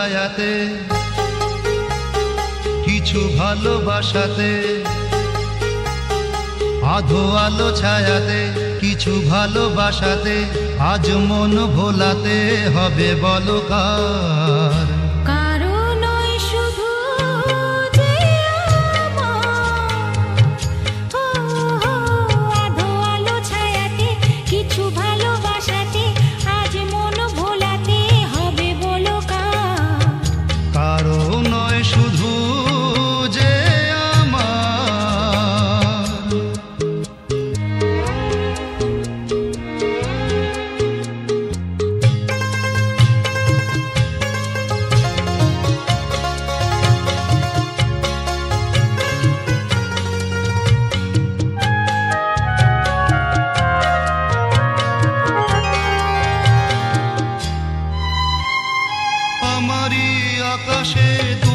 ছায়াতে কিছু ভালোবাসাতে আধো আলো ছায়াতে কিছু ভালোবাসাতে আজ মন ভোলাতে হবে বলকার আমারি আকাশে তো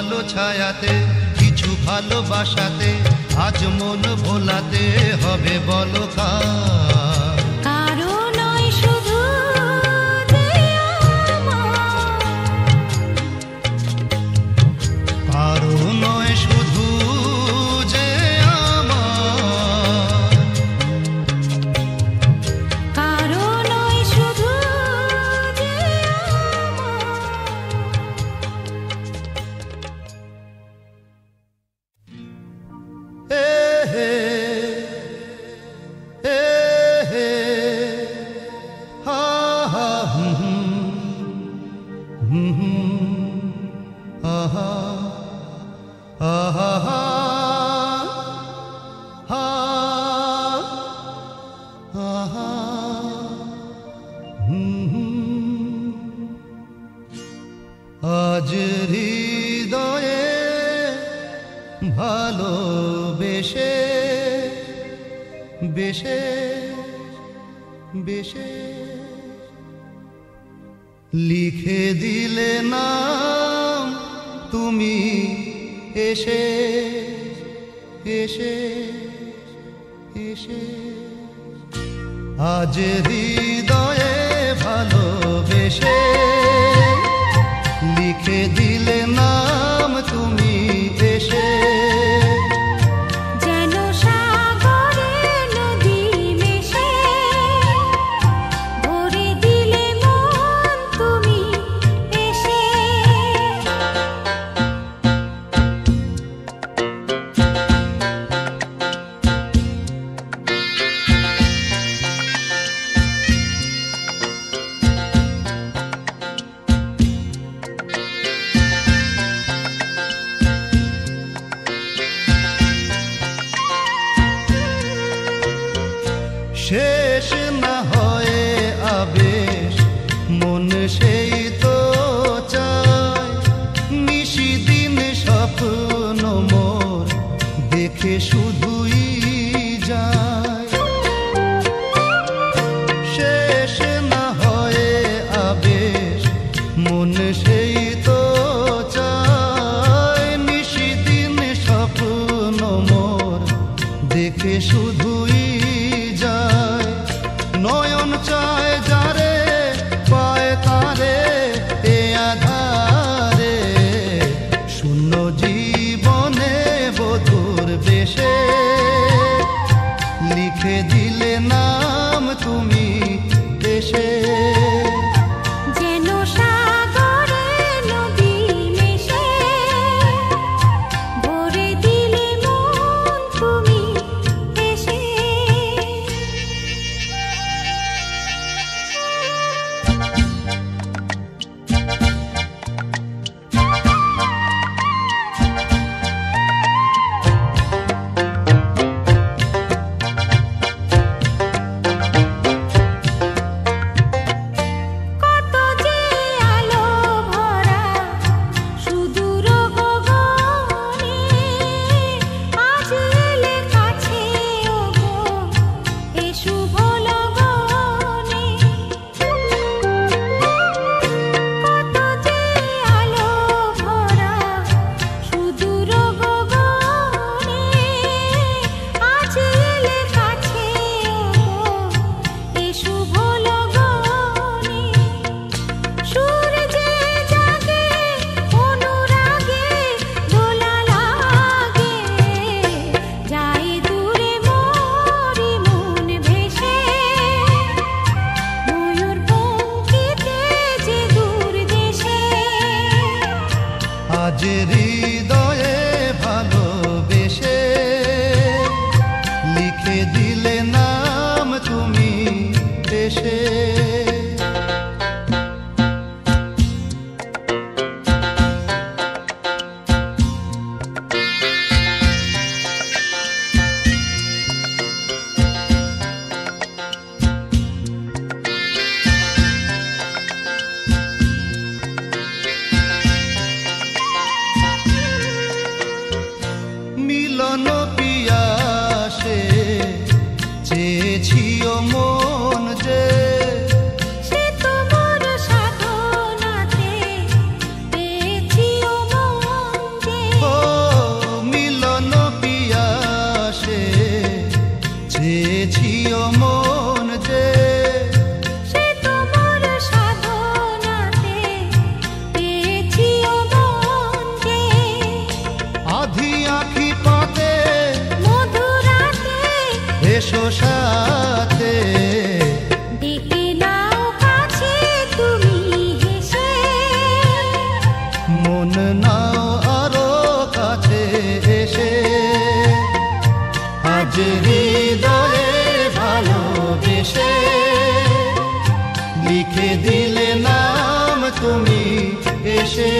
আলো ছায়াতে কিছু ভালোবাসাতে আজ মন ভোলাতে হবে বলো খা Mm-hmm. বেশে বেশে। লিখে দিলে নাম তুমি এসে এসে এসে। আজ হৃদ 别说 হৃদয়ে ভালোবেসে লিখে দিলে নাম তুমি এসে